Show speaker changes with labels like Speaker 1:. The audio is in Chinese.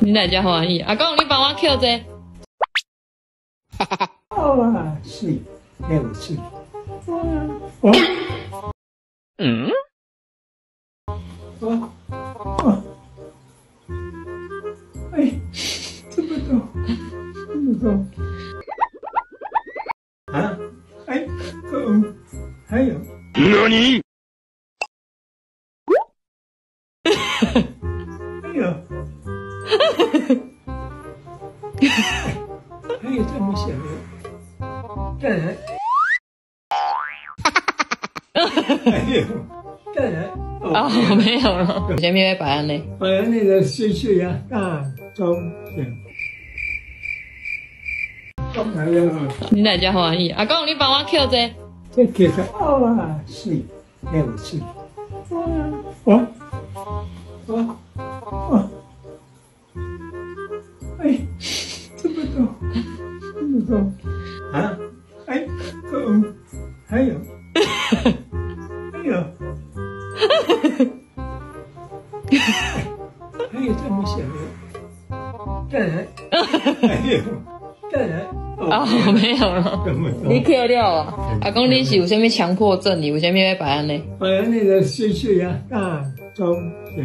Speaker 1: 你哪家欢喜？阿公，你帮我扣这。
Speaker 2: 啊，是，六次，哇，
Speaker 1: 嗯？
Speaker 2: 哎，这么多，这么多，啊，哎，嗯，还有，
Speaker 3: 何
Speaker 2: 还有，还有这么写的，再来，还有，再来，
Speaker 1: 哦，没有了。前面摆安呢？
Speaker 2: 我要那个顺序啊，大中小，中来了，
Speaker 1: 你哪家欢喜？阿公，你帮我扣这。
Speaker 2: 这给他啊，四六次，哇，哇，这么多，啊，哎，嗯，还有，还有，还有这么小的，再来，还有，再来，
Speaker 1: 哦，没有了。
Speaker 2: 这么多。
Speaker 1: 你扣了？阿公，你是有啥物强迫症？你有啥物要摆安呢？
Speaker 2: 我要那个顺序啊，大中小。